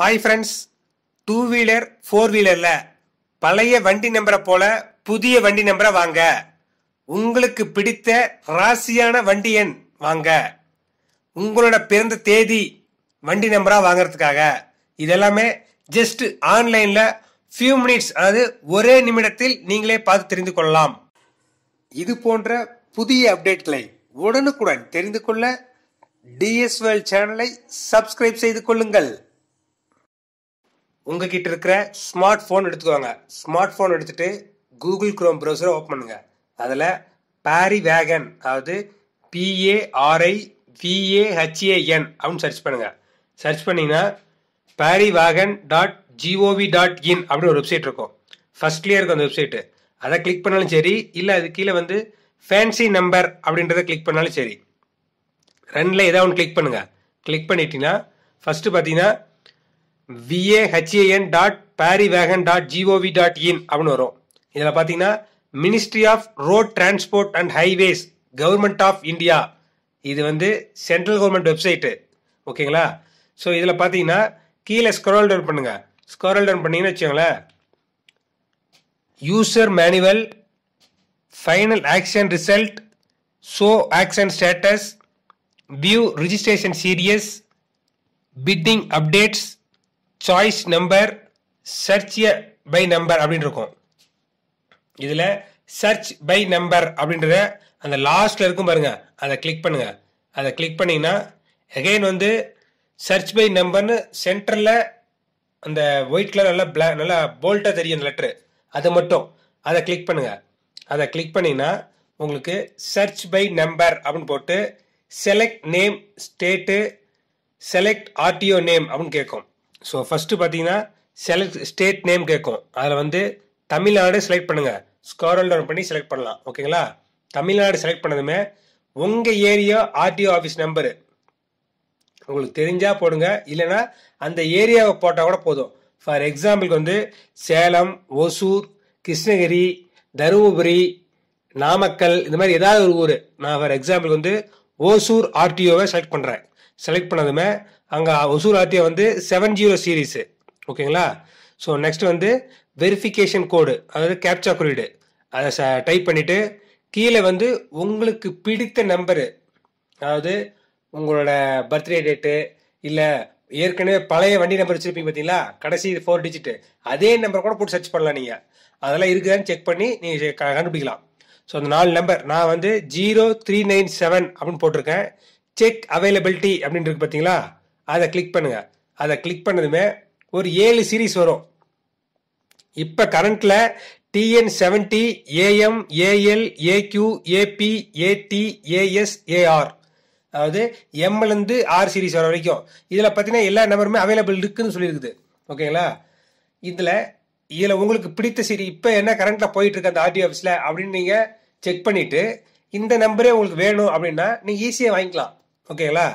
Hi friends two wheeler four வீலரில் பழைய வண்டி நம்பரை போல புதிய வண்டி நம்பரை வாங்க. உங்களுக்கு பிடித்த ராசியான வண்டி எண் வாங்க. உங்களோட பிறந்த தேதி வண்டி நம்பராக வாங்குறதுக்காக. இதெல்லாமே ஜஸ்ட் ஆன்லைனில் ஃபியூ மினிட்ஸ் அதாவது ஒரே நிமிடத்தில் நீங்களே பார்த்து தெரிந்து கொள்ளலாம். இது போன்ற புதிய அப்டேட்களை உடனுக்குடன் தெரிந்து கொள்ள டிஎஸ்எல் சேனலை சப்ஸ்கிரைப் செய்து கொள்ளுங்கள். உங்ககிட்ட இருக்கிற ஸ்மார்ட் ஃபோன் எடுத்துக்கோங்க. ஸ்மார்ட் ஃபோன் எடுத்துட்டு கூகுள் குரோம் ப்ரௌசரை ஓப்பன் பண்ணுங்க. அதில் பாரி வேகன் அதாவது பிஏஆர்ஐ விஏஹெச்ஏஎன் அப்படின்னு சர்ச் பண்ணுங்க. சர்ச் பண்ணிங்கன்னா Parivahan dot gov dot in அப்படின்னு ஒரு வெப்சைட் இருக்கும். ஃபர்ஸ்ட்லேயே இருக்கும் அந்த வெப்சைட்டு அதை கிளிக் பண்ணாலும் சரி இல்லை அது கீழே வந்து ஃபேன்சி நம்பர் அப்படின்றத கிளிக் பண்ணாலும் சரி. ரெண்டில் ஏதாவது ஒன்று கிளிக் பண்ணுங்கள் கிளிக் பண்ணிட்டீங்கன்னா ஃபஸ்ட்டு பார்த்தீங்கன்னா VAHAN dot Parivahan dot GOV dot in அப்படின்னு வரும். இதில் பார்த்தீங்கன்னா ministry of road transport and highways government of India இது வந்து சென்ட்ரல் கவர்மெண்ட் வெப்சைட்டு ஓகேங்களா? ஸோ இதில் பார்த்தீங்கன்னா கீழே ஸ்க்ரோல் டவுன் பண்ணுங்க. ஸ்க்ரோல் டவுன் பண்ணீங்கன்னு வச்சுக்கோங்களேன். User manual final action result show action status view registration series bidding updates choice number search by number அப்படின்னு இருக்கும். இதில் சர்ச் பை நம்பர் அப்படின்றத அந்த லாஸ்ட்டில் இருக்கும் பாருங்கள் அதை கிளிக் பண்ணுங்கள் அதை கிளிக் பண்ணிங்கன்னா அகைன் வந்து சர்ச் பை நம்பர்னு சென்டரில் அந்த ஒயிட் கலர் நல்லா பிளா நல்லா போல்ட்டாக தெரியும் அந்த லெட்ரு அதை மட்டும். அதை கிளிக் பண்ணுங்கள் அதை கிளிக் பண்ணிங்கன்னா உங்களுக்கு சர்ச் பை நம்பர் அப்படின்னு போட்டு select name state select RTO name அப்படின்னு கேட்கும். ஸோ ஃபஸ்ட்டு பார்த்தீங்கன்னா செலக்ட் ஸ்டேட் நேம் கேட்கும். அதில் வந்து தமிழ்நாடு செலக்ட் பண்ணுங்கள் ஸ்கோரல் டவுன் பண்ணி செலக்ட் பண்ணலாம். ஓகேங்களா தமிழ்நாடு செலக்ட் பண்ணதுமே உங்கள் ஏரியா ஆர்டிஓ ஆஃபீஸ் நம்பரு உங்களுக்கு தெரிஞ்சால் போடுங்க. இல்லைன்னா அந்த ஏரியாவை போட்டால் கூட போதும். ஃபார் எக்ஸாம்பிளுக்கு வந்து சேலம் ஒசூர் கிருஷ்ணகிரி தருமபுரி நாமக்கல் இந்த மாதிரி ஏதாவது ஒரு ஊர். நான் ஃபார் எக்ஸாம்பிளுக்கு வந்து ஓசூர் ஆர்டிஓவை செலக்ட் பண்ணுறேன் செலக்ட் பண்ணதுமே அங்கே ஒசூர் ஆர்டிஓ வந்து செவன் ஜீரோ சீரீஸு ஓகேங்களா? ஸோ நெக்ஸ்ட் வந்து வெரிஃபிகேஷன் கோடு அதாவது கேப்சா குறியீடு. அதை டைப் பண்ணிவிட்டு கீழே வந்து உங்களுக்கு பிடித்த நம்பரு அதாவது உங்களோட பர்த்டே டேட்டு இல்லை ஏற்கனவே பழைய வண்டி நம்பர் வச்சிருப்பீங்க பார்த்தீங்களா கடைசி ஃபோர் டிஜிட்டு அதே நம்பர் கூட போட்டு சர்ச் பண்ணலாம் நீங்கள் அதெல்லாம் இருக்குதான்னு செக் பண்ணி நீங்கள் கண்டுபிடிக்கலாம். ஸோ அந்த நாலு நம்பர் நான் வந்து ஜீரோ த்ரீ நைன் செவன் அப்படின்னு போட்டிருக்கேன். செக் அவைலபிலிட்டி அப்படின்னு இருக்கு பார்த்தீங்களா? அதை கிளிக் பண்ணுங்க. அதை கிளிக் பண்ணதுமே ஒரு ஏழு சீரீஸ் வரும். இப்போ கரண்ட்ல TN seventy AM AL AQ AP AT AS AR அதாவது எம்லேருந்து ஆர் சீரிஸ் வர வரைக்கும். இதில் பார்த்தீங்கன்னா எல்லா நம்பருமே அவைலபிள் இருக்குன்னு சொல்லியிருக்குது. ஓகேங்களா? இதில் இதில் உங்களுக்கு பிடித்த சீரி இப்போ என்ன கரண்ட்டில் போயிட்டுருக்கு அந்த ஆர்டி ஆஃபீஸில் அப்படின்னு நீங்கள் செக் பண்ணிவிட்டு இந்த நம்பரே உங்களுக்கு வேணும் அப்படின்னா நீங்கள் ஈஸியாக வாங்கிக்கலாம். ஓகேங்களா?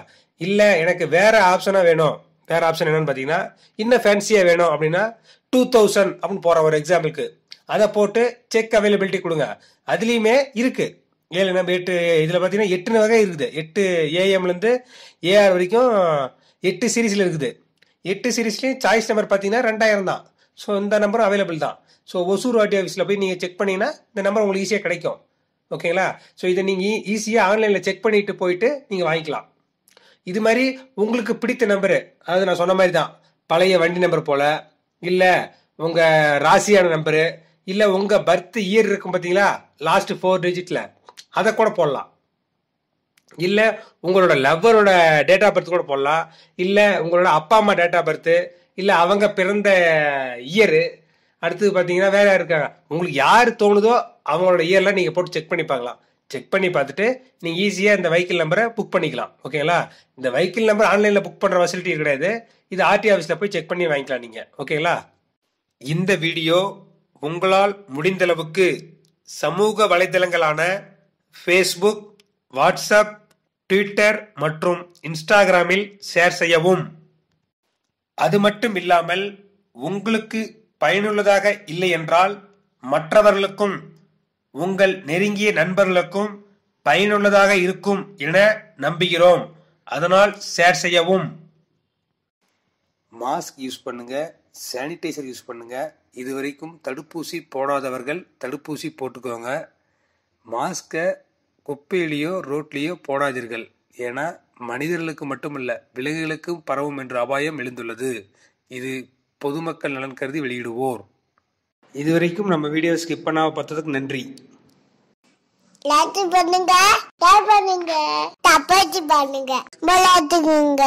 இல்லை எனக்கு வேற ஆப்ஷனாக வேணும். வேற ஆப்ஷன் என்னன்னு பார்த்தீங்கன்னா இன்னும் ஃபேன்சியாக வேணும் அப்படின்னா டூ தௌசண்ட் அப்படின்னு போகிற ஒரு எக்ஸாம்பிளுக்கு அதை போட்டு செக் அவைலபிலிட்டி கொடுங்க. அதுலேயுமே இருக்குது ஏழு நம்ம எட்டு இதில் பார்த்தீங்கன்னா எட்டு வகை இருக்குது. எட்டு ஏஎம்லேருந்து ஏஆர் வரைக்கும் எட்டு சீரீஸில் இருக்குது. எட்டு சீரீஸ்லேயும் சாய்ஸ் நம்பர் பார்த்தீங்கன்னா ரெண்டாயிரம் தான். ஸோ இந்த நம்பரும் அவைலபிள் தான். ஸோ ஒசூர் வாட்டி ஆஃபீஸில் போய் நீங்கள் செக் பண்ணிங்கன்னா இந்த நம்பர் உங்களுக்கு ஈஸியாக கிடைக்கும். ஓகேங்களா ஸோ இதை நீங்கள் ஈஸியாக ஆன்லைனில் செக் பண்ணிட்டு போயிட்டு நீங்கள் வாங்கிக்கலாம். இது மாதிரி உங்களுக்கு பிடித்த நம்பரு அதாவது நான் சொன்ன மாதிரி தான் பழைய வண்டி நம்பர் போல் இல்லை உங்கள் ராசியான நம்பரு இல்லை உங்கள் பர்த் இயர் இருக்கும் பார்த்தீங்களா லாஸ்ட் ஃபோர் டிஜிட்டில் அதை கூட போடலாம். இல்லை உங்களோட லவ்வரோட டேட் ஆஃப் பர்த் கூட போடலாம். இல்லை உங்களோட அப்பா அம்மா டேட் ஆஃப் பர்த்து இல்லை அவங்க பிறந்த இயரு அடுத்தது பார்த்தீங்கன்னா வேற இருக்காங்க? உங்களுக்கு யார் தோணுதோ அவங்களோட இயர்லாம் நீங்கள் போட்டு செக் பண்ணி பார்க்கலாம். செக் பண்ணி பார்த்துட்டு நீங்கள் ஈஸியாக இந்த வெஹிக்கிள் நம்பரை புக் பண்ணிக்கலாம். ஓகேங்களா இந்த வெஹிக்கிள் நம்பர் ஆன்லைனில் புக் பண்ணுற ஃபெசிலிட்டி கிடையாது. இது ஆர்டி ஆஃபீஸில் போய் செக் பண்ணி வாங்கிக்கலாம் நீங்கள் ஓகேங்களா இந்த வீடியோ உங்களால் முடிந்தளவுக்கு சமூக வலைதளங்களான ஃபேஸ்புக் வாட்ஸ்அப் ட்விட்டர் மற்றும் இன்ஸ்டாகிராமில் ஷேர் செய்யவும். அது மட்டும் இல்லாமல் உங்களுக்கு பயனுள்ளதாக இல்லை என்றால் மற்றவர்களுக்கும் உங்கள் நெருங்கிய நண்பர்களுக்கும் பயனுள்ளதாக இருக்கும் என நம்புகிறோம். அதனால் ஷேர் செய்யவும். மாஸ்க் யூஸ் பண்ணுங்க சானிடைசர் யூஸ் பண்ணுங்க. இது வரைக்கும் தடுப்பூசி போடாதவர்கள் தடுப்பூசி போட்டுக்கோங்க. மாஸ்கை குப்பையிலையோ ரோட்லேயோ போடாதீர்கள். ஏன்னா மனிதர்களுக்கு மட்டுமல்ல விலங்குகளுக்கும் பரவும் என்ற அபாயம் எழுந்துள்ளது. இது பொதுமக்கள் நலன் கருதி வெளியிடுவோர். இது வரைக்கும் நம்ம வீடியோ ஸ்கிப் பண்ணாம பார்த்ததுக்கு நன்றி. லைக் பண்ணுங்க ஷேர் பண்ணுங்க தப்பாச்சு பண்ணுங்க விளையாட்டுங்க